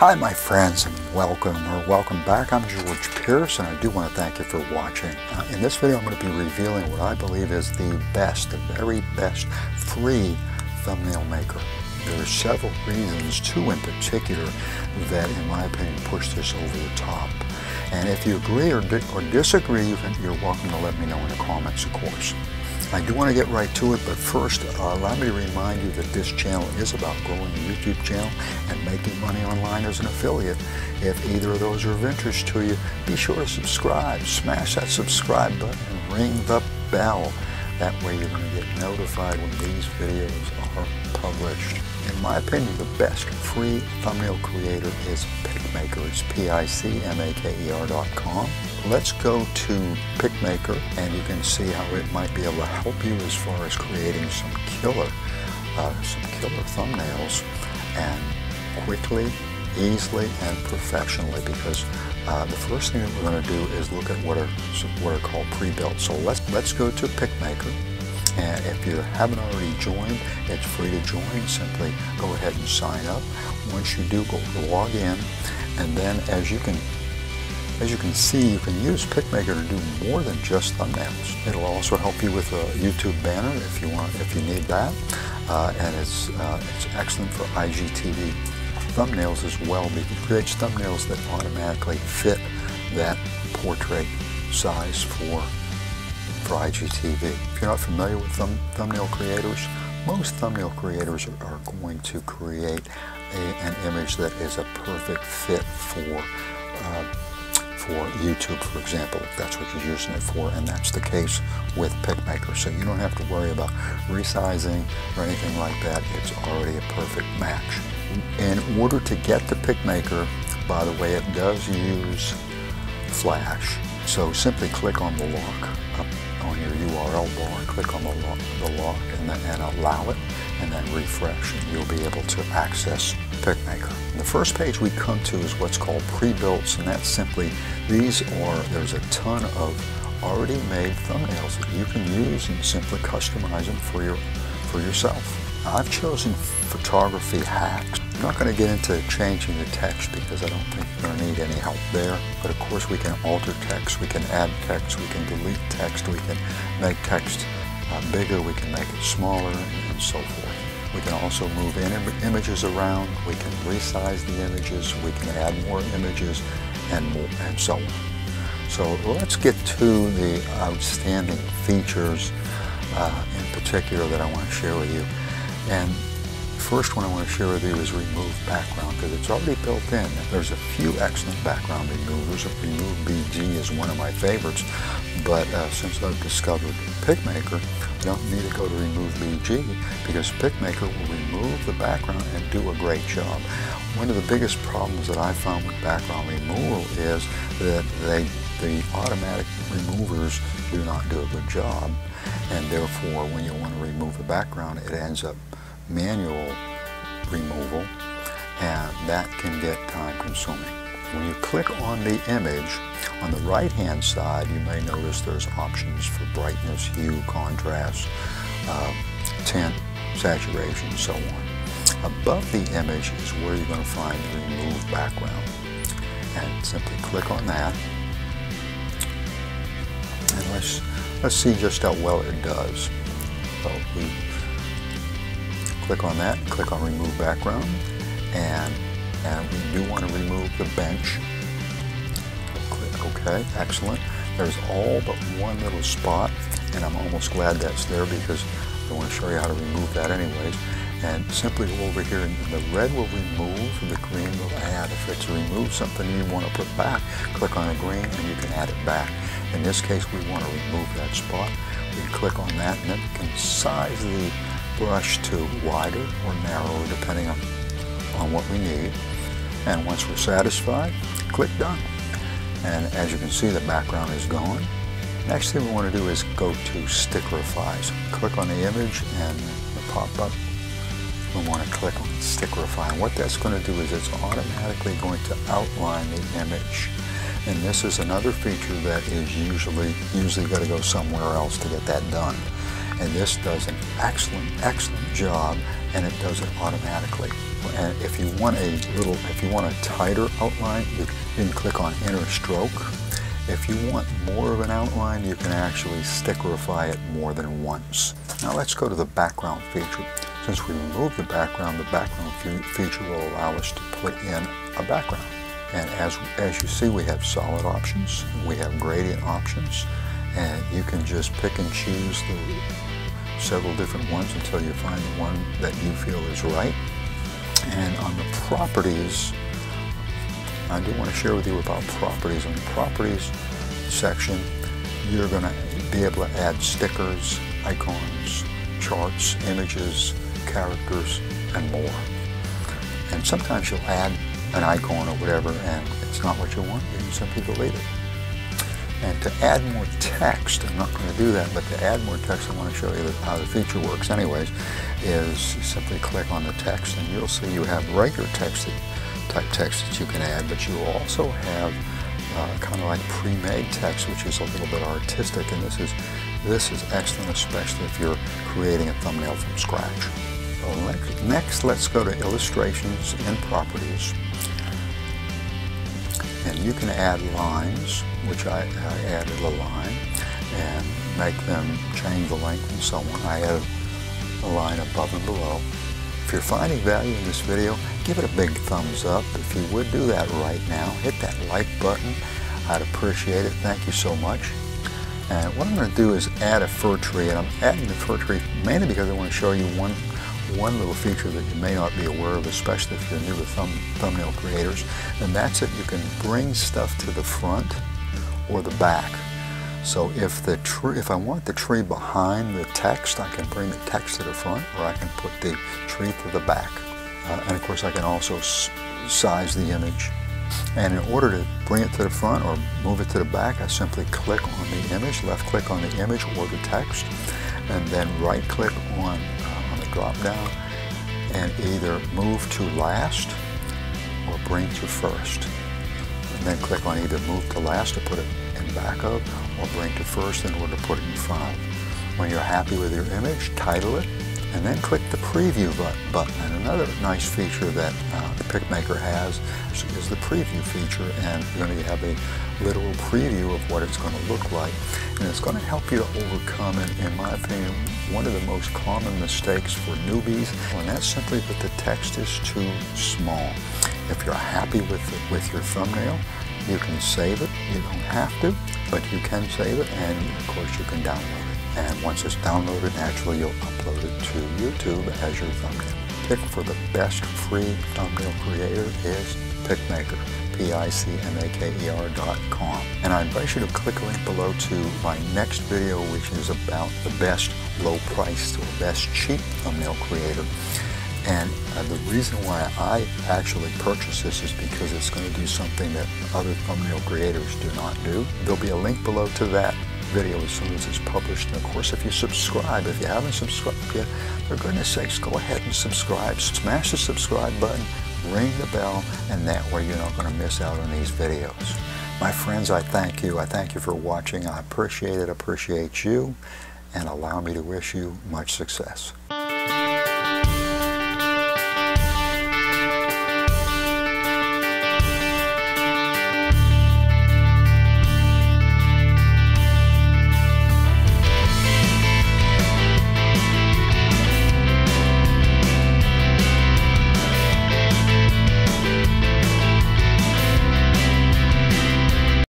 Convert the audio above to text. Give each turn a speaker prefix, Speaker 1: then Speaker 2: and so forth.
Speaker 1: Hi my friends and welcome or welcome back. I'm George Pierce and I do want to thank you for watching. Uh, in this video I'm going to be revealing what I believe is the best, the very best free thumbnail maker. There are several reasons, two in particular, that in my opinion push this over the top. And if you agree or, di or disagree, you're welcome to let me know in the comments of course. I do want to get right to it, but first, uh, allow me to remind you that this channel is about growing a YouTube channel and making money online as an affiliate. If either of those are of interest to you, be sure to subscribe. Smash that subscribe button and ring the bell. That way you're going to get notified when these videos are published. In my opinion, the best free thumbnail creator is PicMaker. It's P-I-C-M-A-K-E-R dot com. Let's go to PicMaker and you can see how it might be able to help you as far as creating some killer, uh, some killer thumbnails and quickly, easily, and professionally because uh, the first thing that we're going to do is look at what are, what are called pre-built. So let's, let's go to PicMaker. And if you haven't already joined, it's free to join. Simply go ahead and sign up. Once you do, go log in. And then as you can as you can see, you can use PicMaker to do more than just thumbnails. It'll also help you with a YouTube banner if you want, if you need that. Uh, and it's, uh, it's excellent for IGTV thumbnails as well because it creates thumbnails that automatically fit that portrait size for, for IGTV. If you're not familiar with thumb, thumbnail creators, most thumbnail creators are, going to create a, an image that is a perfect fit for uh, for YouTube, for example, if that's what you're using it for, and that's the case with PicMaker. So you don't have to worry about resizing or anything like that. It's already a perfect match. In order to get the PicMaker, by the way, it does use Flash. So simply click on the lock on your URL bar, click on the lock, the lock and, then, and allow it, and then refresh, and you'll be able to access PicMaker. The first page we come to is what's called pre-builts, and that's simply, these are, there's a ton of already made thumbnails that you can use and simply customize them for, your, for yourself. I've chosen photography hacks. I'm not going to get into changing the text because I don't think you're going to need any help there. But of course we can alter text, we can add text, we can delete text, we can make text uh, bigger, we can make it smaller, and so forth. We can also move in images around, we can resize the images, we can add more images, and, more, and so on. So let's get to the outstanding features uh, in particular that I want to share with you. And the first one I want to share with you is remove background because it's already built in. There's a few excellent background removers. Remove BG is one of my favorites, but uh, since I've discovered PicMaker, I don't need to go to remove BG because PicMaker will remove the background and do a great job. One of the biggest problems that I found with background removal is that they the automatic removers do not do a good job and therefore when you want to remove the background it ends up manual removal and that can get time consuming. When you click on the image, on the right hand side you may notice there's options for brightness, hue, contrast, uh, tint, saturation, and so on. Above the image is where you're going to find the remove background. And simply click on that. And let's, let's see just how well it does. So we click on that, click on remove background, and, and we do want to remove the bench. Click OK, excellent. There's all but one little spot, and I'm almost glad that's there because I want to show you how to remove that anyways. And simply over here, and the red will remove, the green will add. If it's remove something you want to put back, click on the green and you can add it back. In this case, we want to remove that spot. We click on that, and then we can size the brush to wider or narrower depending on, on what we need. And once we're satisfied, click done. And as you can see, the background is gone. Next thing we want to do is go to Stickerify. So click on the image and the pop-up. We want to click on Stickerify. And what that's going to do is it's automatically going to outline the image. And this is another feature that is usually usually got to go somewhere else to get that done. And this does an excellent, excellent job, and it does it automatically. And if you want a little, if you want a tighter outline, you can click on inner stroke. If you want more of an outline, you can actually stickerify it more than once. Now let's go to the background feature. Since we removed the background, the background feature will allow us to put in a background. And as, as you see, we have solid options, we have gradient options, and you can just pick and choose the several different ones until you find the one that you feel is right. And on the properties, I do want to share with you about properties. In the properties section, you're going to be able to add stickers, icons, charts, images, characters, and more. And sometimes you'll add an icon or whatever and it's not what you want, you can simply delete it. And to add more text, I'm not going to do that, but to add more text, I want to show you how the feature works anyways, is simply click on the text and you'll see you have regular text type text that you can add, but you also have uh, kind of like pre-made text, which is a little bit artistic, and this is, this is excellent, especially if you're creating a thumbnail from scratch. So next, let's go to illustrations and properties. And you can add lines, which I, I added a line, and make them change the length and so on. I added a line above and below. If you're finding value in this video, give it a big thumbs up. If you would do that right now, hit that like button. I'd appreciate it. Thank you so much. And what I'm going to do is add a fir tree, and I'm adding the fir tree mainly because I want to show you one one little feature that you may not be aware of, especially if you're new to thumb, thumbnail creators, and that's that you can bring stuff to the front or the back. So if the tree, if I want the tree behind the text, I can bring the text to the front, or I can put the tree to the back. Uh, and of course, I can also size the image. And in order to bring it to the front or move it to the back, I simply click on the image, left click on the image or the text, and then right click on drop down and either move to last or bring to first. And then click on either move to last to put it in back of or bring to first in order to put it in front of. When you're happy with your image, title it, and then click the preview button. And another nice feature that uh, the PicMaker has is the preview feature, and you're going to have a literal preview of what it's going to look like. And it's going to help you to overcome, in, in my opinion, one of the most common mistakes for newbies, and that's simply that the text is too small. If you're happy with, it, with your thumbnail, you can save it. You don't have to, but you can save it, and of course you can download it. And once it's downloaded, naturally you'll upload it to YouTube as your thumbnail. Pick for the best free thumbnail creator is PicMaker. P-I-C-M-A-K-E-R dot com. And I invite you to click a link below to my next video, which is about the best low price or best cheap thumbnail creator. And uh, the reason why I actually purchased this is because it's going to do something that other thumbnail creators do not do. There'll be a link below to that video as soon as it's published. And of course, if you subscribe, if you haven't subscribed yet, for goodness sakes, go ahead and subscribe. Smash the subscribe button, ring the bell, and that way you're not going to miss out on these videos. My friends, I thank you. I thank you for watching. I appreciate it, appreciate you, and allow me to wish you much success.